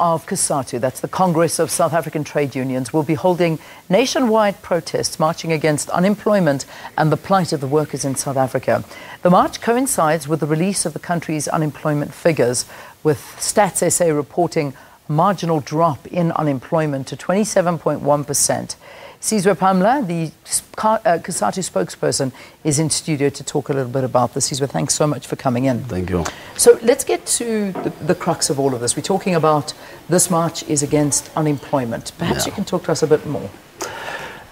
of COSATU, that's the Congress of South African Trade Unions, will be holding nationwide protests marching against unemployment and the plight of the workers in South Africa. The march coincides with the release of the country's unemployment figures, with Stats SA reporting marginal drop in unemployment to 27.1 Sizwe Pamla, the uh, spokesperson, is in studio to talk a little bit about this. Sizwe, thanks so much for coming in. Thank you. So let's get to the, the crux of all of this. We're talking about this march is against unemployment. Perhaps yeah. you can talk to us a bit more.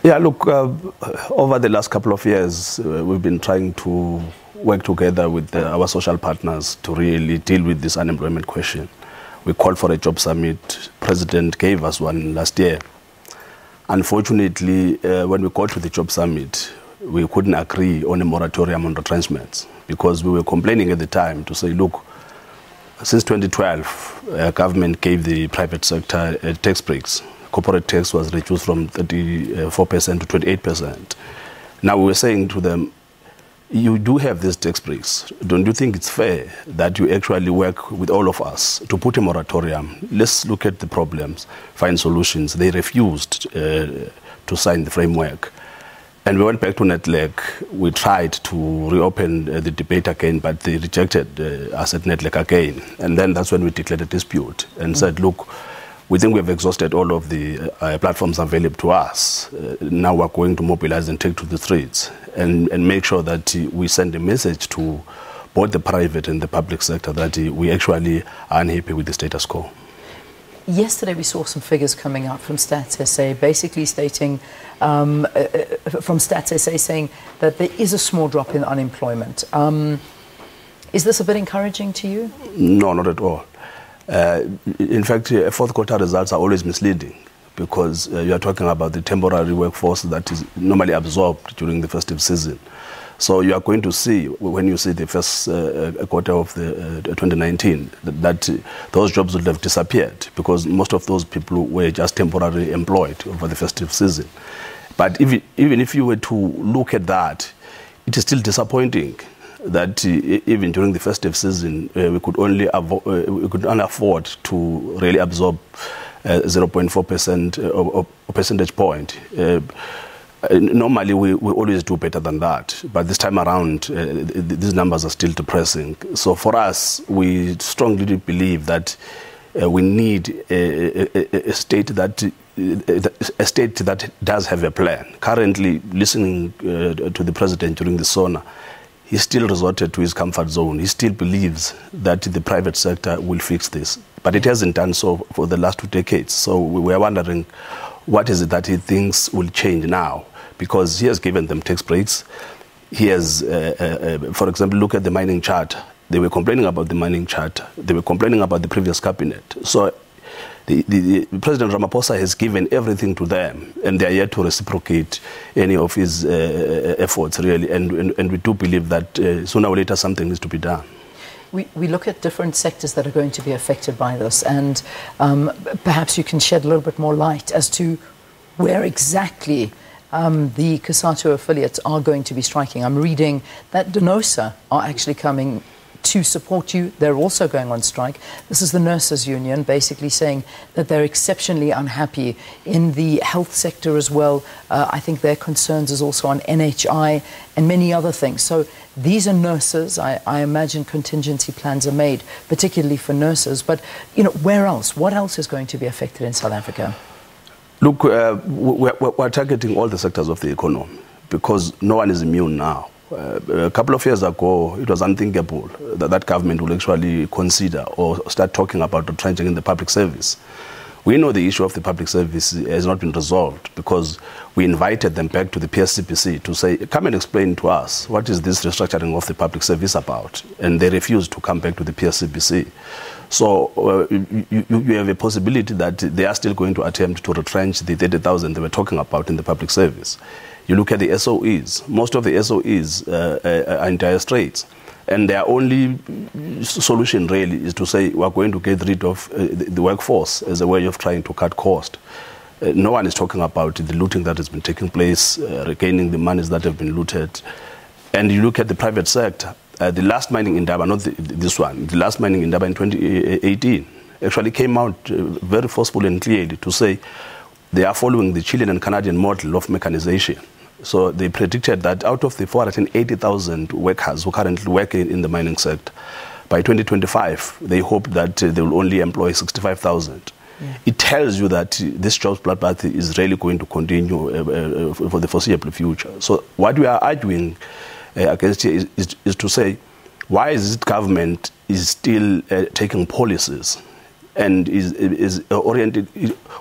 Yeah, look, uh, over the last couple of years, uh, we've been trying to work together with uh, our social partners to really deal with this unemployment question. We called for a job summit. President gave us one last year. Unfortunately, uh, when we got to the job summit, we couldn't agree on a moratorium on retrenchments because we were complaining at the time to say, look, since 2012, uh, government gave the private sector uh, tax breaks. Corporate tax was reduced from 34% to 28%. Now we were saying to them, you do have these tax breaks. Don't you think it's fair that you actually work with all of us to put a moratorium? Let's look at the problems, find solutions. They refused uh, to sign the framework. And we went back to NEDLAC. We tried to reopen uh, the debate again, but they rejected uh, us at NEDLAC again. And then that's when we declared a dispute and mm -hmm. said, look, we think we've exhausted all of the uh, platforms available to us. Uh, now we're going to mobilize and take to the streets and, and make sure that uh, we send a message to both the private and the public sector that uh, we actually are unhappy with the status quo. Yesterday, we saw some figures coming out from Stats SA, basically stating, um, uh, uh, from Stats SA saying that there is a small drop in unemployment. Um, is this a bit encouraging to you? No, not at all. Uh, in fact, uh, fourth quarter results are always misleading because uh, you are talking about the temporary workforce that is normally absorbed during the festive season. So you are going to see, when you see the first uh, quarter of the uh, 2019, that, that uh, those jobs would have disappeared because most of those people were just temporarily employed over the festive season. But even if you were to look at that, it is still disappointing that uh, even during the festive season, uh, we could only uh, we could only afford to really absorb 0.4 percent or percentage point. normally, we, we always do better than that, but this time around, these numbers are still depressing. So for us, we strongly believe that we need a, a, a state that a state that does have a plan. Currently, listening uh, to the president during the SONA, he still resorted to his comfort zone. He still believes that the private sector will fix this. But it hasn't done so for the last two decades. So we are wondering what is it that he thinks will change now? Because he has given them tax breaks. He has, uh, uh, uh for example, look at the mining chart. They were complaining about the mining chart. They were complaining about the previous cabinet. So the, the, the, President Ramaphosa has given everything to them, and they are yet to reciprocate any of his uh, uh, efforts, really. And, and, and, we do believe that uh, sooner or later something needs to be done. We, we look at different sectors that are going to be affected by this, and um, perhaps you can shed a little bit more light as to where exactly um, the COSATU affiliates are going to be striking. I'm reading that DENOSA are actually coming to support you. They're also going on strike. This is the nurses' union basically saying that they're exceptionally unhappy in the health sector as well. Uh, I think their concerns is also on NHI and many other things. So these are nurses. I, I imagine contingency plans are made, particularly for nurses. But you know, where else? What else is going to be affected in South Africa? Look, uh, we're, we're targeting all the sectors of the economy because no one is immune now. Uh, a couple of years ago, it was unthinkable that that government would actually consider or start talking about retrenching in the public service. We know the issue of the public service has not been resolved because we invited them back to the PSCBC to say, come and explain to us what is this restructuring of the public service about? And they refused to come back to the PSCBC. So uh, you, you, have a possibility that they are still going to attempt to retrench the 30,000 they were talking about in the public service. You look at the SOEs, most of the SOEs uh, uh, are in dire straits. And their only solution really is to say we're going to get rid of uh, the, the, workforce as a way of trying to cut cost. Uh, no one is talking about the looting that has been taking place, uh, regaining the monies that have been looted. And you look at the private sector, uh, the last mining Indaba, not the, this one, the last mining Indaba in 2018, actually came out uh, very forcefully and clearly to say they are following the Chilean and Canadian model of mechanization. So they predicted that out of the 480,000 workers who currently work in, in, the mining sector, by 2025, they hope that uh, they will only employ 65,000. Yeah. It tells you that uh, this jobs bloodbath is really going to continue uh, uh, for the foreseeable future. So what we are arguing uh, against here is, is, is, to say, why is it government is still uh, taking policies and is, is oriented,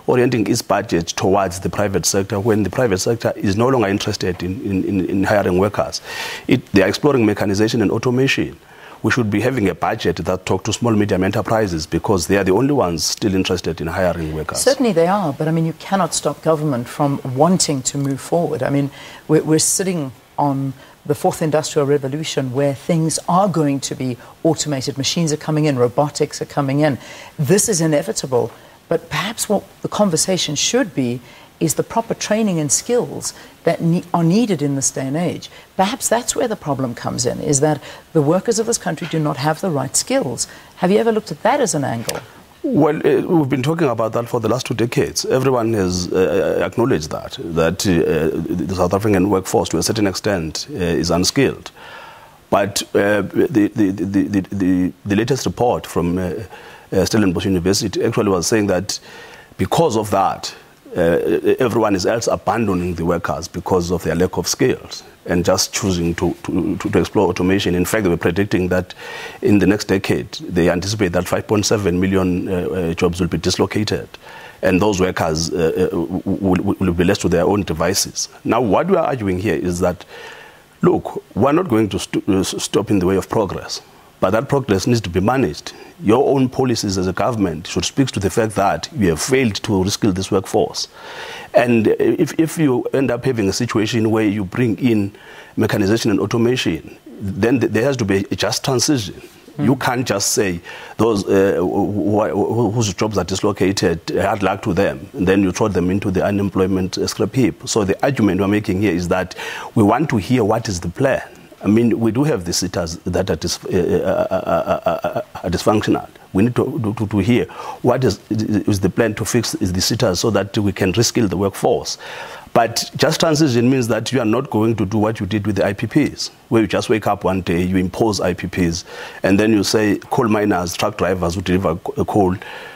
orienting its budget towards the private sector when the private sector is no longer interested in, in, in hiring workers. It, they are exploring mechanization and automation. We should be having a budget that talks to small medium enterprises because they are the only ones still interested in hiring workers. Certainly they are, but I mean you cannot stop government from wanting to move forward. I mean we're, we're sitting on the fourth industrial revolution where things are going to be automated. Machines are coming in, robotics are coming in. This is inevitable. But perhaps what the conversation should be is the proper training and skills that ne- are needed in this day and age. Perhaps that's where the problem comes in, is that the workers of this country do not have the right skills. Have you ever looked at that as an angle? Well, uh, we've been talking about that for the last two decades. Everyone has uh, acknowledged that, that uh, the South African workforce, to a certain extent, is unskilled. But the, the, the, the, the, latest report from Stellenbosch University actually was saying that because of that, everyone is else abandoning the workers because of their lack of skills and just choosing to, to, to, to, explore automation. In fact, they were predicting that in the next decade, they anticipate that 5.7 million uh, uh, jobs will be dislocated. And those workers uh, uh will, will, be left to their own devices. Now, what we are arguing here is that, look, we're not going to st uh, stop in the way of progress. But that progress needs to be managed. Your own policies as a government should speak to the fact that you have failed to reskill this workforce. And if, if you end up having a situation where you bring in mechanization and automation, then there has to be a just transition. Mm. You can't just say those uh, whose jobs are dislocated, hard luck to them, and then you throw them into the unemployment scrap heap. So the argument we're making here is that we want to hear what is the plan I mean, we do have the SETAs that are, dis, uh, uh, uh, are dysfunctional. We need to, to, to, hear what is, is the plan to fix the SETAs so that we can reskill the workforce. But just transition means that you are not going to do what you did with the IPPs, where you just wake up one day, you impose IPPs, and then you say, coal miners, truck drivers who deliver coal,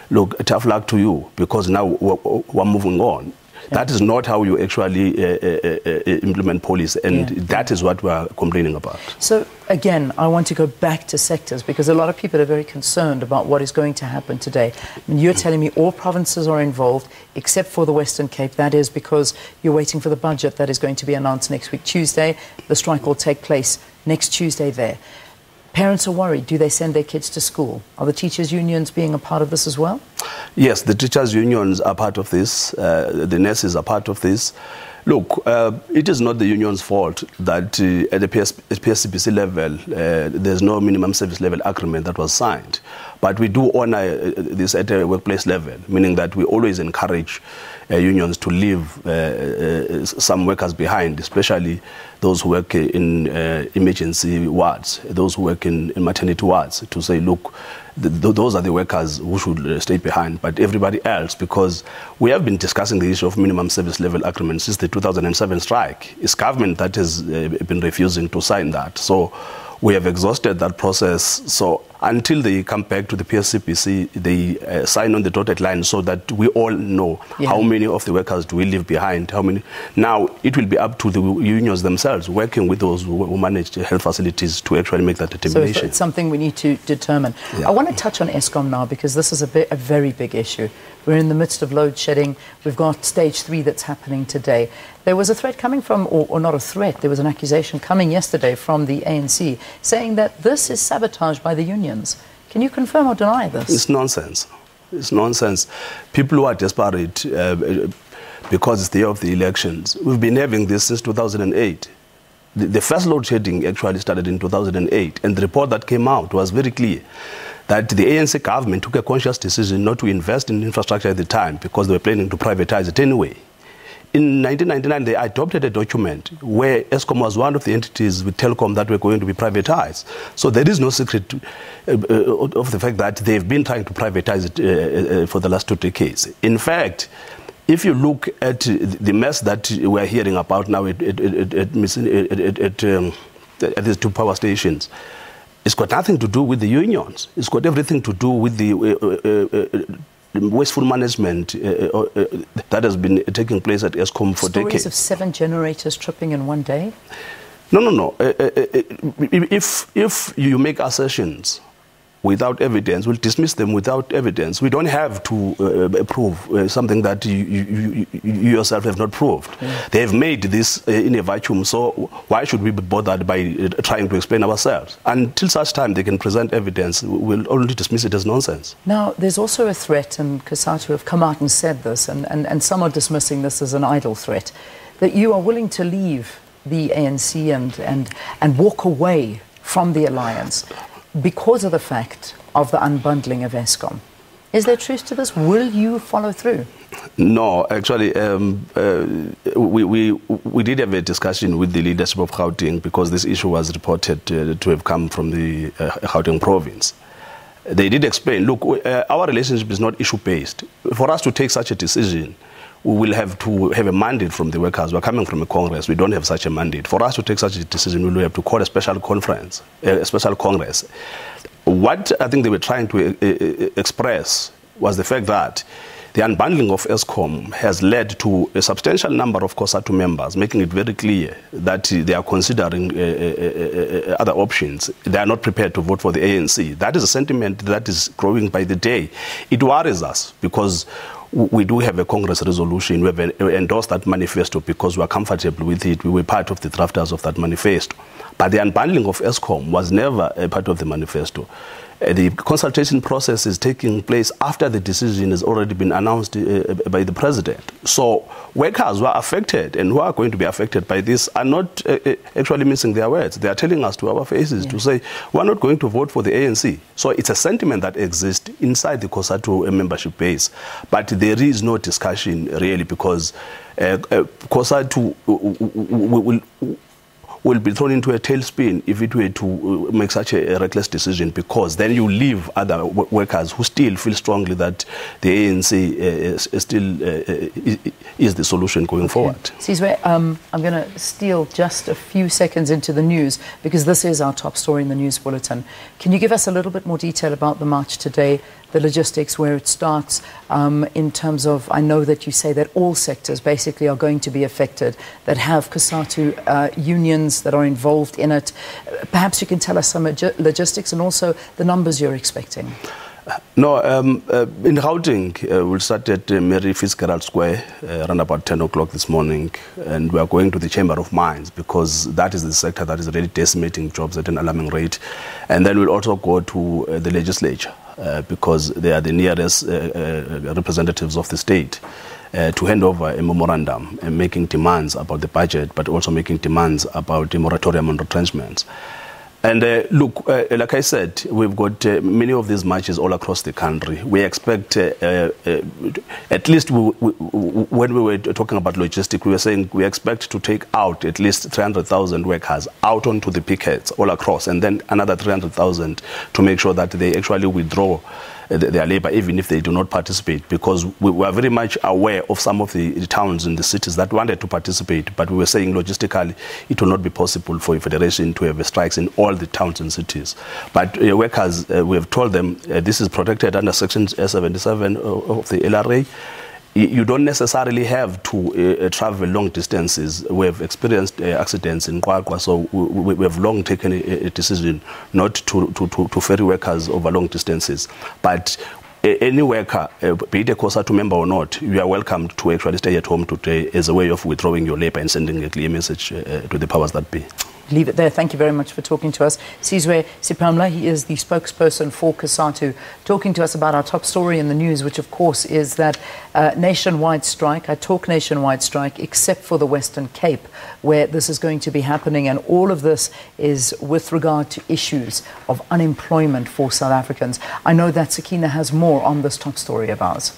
look, tough luck to you, because now we're, we're moving on. That is not how you actually uh, uh, uh, implement policy, and yeah. that is what we are complaining about. So, again, I want to go back to sectors because a lot of people are very concerned about what is going to happen today. Mean, you're telling me all provinces are involved except for the Western Cape. That is because you're waiting for the budget that is going to be announced next week, Tuesday. The strike will take place next Tuesday there. Parents are worried. Do they send their kids to school? Are the teachers' unions being a part of this as well? Yes, the teachers' unions are part of this. Uh, the nurses are part of this. Look, uh, it is not the union's fault that uh, at the PS- level uh, there's no minimum service level agreement that was signed. But we do honor uh, this at a workplace level, meaning that we always encourage uh, unions to leave uh, some workers behind, especially those who work in emergency wards, those who work in, in maternity wards, to say, look, those are the workers who should uh, stay behind, but everybody else, because we have been discussing the issue of minimum service level agreement since the 2007 strike. It's government that has uh, been refusing to sign that. So we have exhausted that process. So until they come back to the PSCBC, they uh, sign on the dotted line so that we all know yeah. how many of the workers do we leave behind. How many? Now it will be up to the unions themselves, working with those who manage the health facilities, to actually make that determination. So it's something we need to determine. Yeah. I want to touch on Eskom now because this is a, bit, a very big issue. We're in the midst of load shedding. We've got stage three that's happening today. There was a threat coming from, or, or, not a threat, there was an accusation coming yesterday from the ANC saying that this is sabotage by the Can you confirm or deny this? It's nonsense. It's nonsense. People who are desperate uh, because it's the year of the elections, we've been having this since 2008. The, the first load shedding actually started in 2008, and the report that came out was very clear that the ANC government took a conscious decision not to invest in infrastructure at the time because they were planning to privatize it anyway. In 1999, they adopted a document where Eskom was one of the entities with Telkom that were going to be privatized. So there is no secret uh, uh, of the fact that they've been trying to privatize it uh, uh, for the last two decades. In fact, if you look at the mess that we're hearing about now at, at, at, at, um, these two power stations, it's got nothing to do with the unions. It's got everything to do with the uh, uh, wasteful management uh, uh, uh, that has been taking place at Eskom for Stories decades. of seven generators tripping in one day? No, no, no. Uh, uh, if, if you make assertions without evidence, we'll dismiss them without evidence. We don't have to uh, prove uh, something that you, you, you, yourself have not proved. Mm. They have made this uh, in a vacuum, so why should we be bothered by uh, trying to explain ourselves? Until such time they can present evidence, we'll only dismiss it as nonsense. Now, there's also a threat, and COSATU have come out and said this, and, and, and some are dismissing this as an idle threat, that you are willing to leave the ANC and, and, and walk away from the alliance because of the fact of the unbundling of Eskom. Is there truth to this? Will you follow through? No, actually, um, uh, we, we, we did have a discussion with the leadership of Gauteng because this issue was reported to have come from the uh, Gauteng province. They did explain, look, uh, our relationship is not issue-based. For us to take such a decision, we will have to have a mandate from the workers. We're coming from a congress. We don't have such a mandate. For us to take such a decision, we will have to call a special conference, a special congress. What I think they were trying to uh, uh, express was the fact that the unbundling of Eskom has led to a substantial number of COSATU members making it very clear that they are considering uh, uh, uh, other options. They are not prepared to vote for the ANC. That is a sentiment that is growing by the day. It worries us because we do have a Congress resolution. We have endorsed that manifesto because we are comfortable with it. We were part of the drafters of that manifesto. But the unbundling of Eskom was never a part of the manifesto. Uh, the consultation process is taking place after the decision has already been announced uh, by the president. So workers who are affected and who are going to be affected by this are not uh, uh actually missing their words. They are telling us to our faces yeah. to say, we're not going to vote for the ANC. So it's a sentiment that exists inside the COSATU membership base. But there is no discussion really because uh, uh, COSATU will will be thrown into a tailspin if it were to uh, make such a, reckless decision because then you leave other workers who still feel strongly that the ANC uh, is, is still uh, is the solution going okay. forward. Sizwe, um, I'm going to steal just a few seconds into the news because this is our top story in the news bulletin. Can you give us a little bit more detail about the march today? The logistics, where it starts um, in terms of, I know that you say that all sectors basically are going to be affected that have COSATU uh, unions that are involved in it. Perhaps you can tell us some logistics and also the numbers you're expecting. No, um, uh, in Gauteng, uh, we'll start at uh, Mary Fitzgerald Square uh, around about 10 o'clock this morning, and we are going to the Chamber of Mines because that is the sector that is really decimating jobs at an alarming rate. And then we'll also go to uh, the legislature uh, because they are the nearest uh, uh, representatives of the state. Uh, to hand over a memorandum and making demands about the budget, but also making demands about the moratorium on retrenchments. And uh, look, uh, like I said, we've got uh, many of these marches all across the country. We expect, uh, uh, uh, at least we, we, when we were talking about logistics, we were saying we expect to take out at least 300,000 workers out onto the pickets all across, and then another 300,000 to make sure that they actually withdraw their labor, even if they do not participate, because we were very much aware of some of the, towns and the cities that wanted to participate, but we were saying logistically it will not be possible for a federation to have strikes in all the towns and cities. But uh, workers, uh, we have told them uh, this is protected under Section 77 of the LRA you don't necessarily have to uh, uh, travel long distances. We've experienced uh, accidents in QwaQwa, so we, we, have long taken a, a decision not to, to, to, to, ferry workers over long distances. But uh, any worker, uh, be it a COSATU member or not, you are welcome to actually stay at home today as a way of withdrawing your labor and sending a clear message uh, to the powers that be leave it there. Thank you very much for talking to us. Sizwe Siphamla, he is the spokesperson for COSATU, talking to us about our top story in the news, which of course is that uh, nationwide strike. I talk nationwide strike, except for the Western Cape, where this is going to be happening. And all of this is with regard to issues of unemployment for South Africans. I know that Sakina has more on this top story of ours.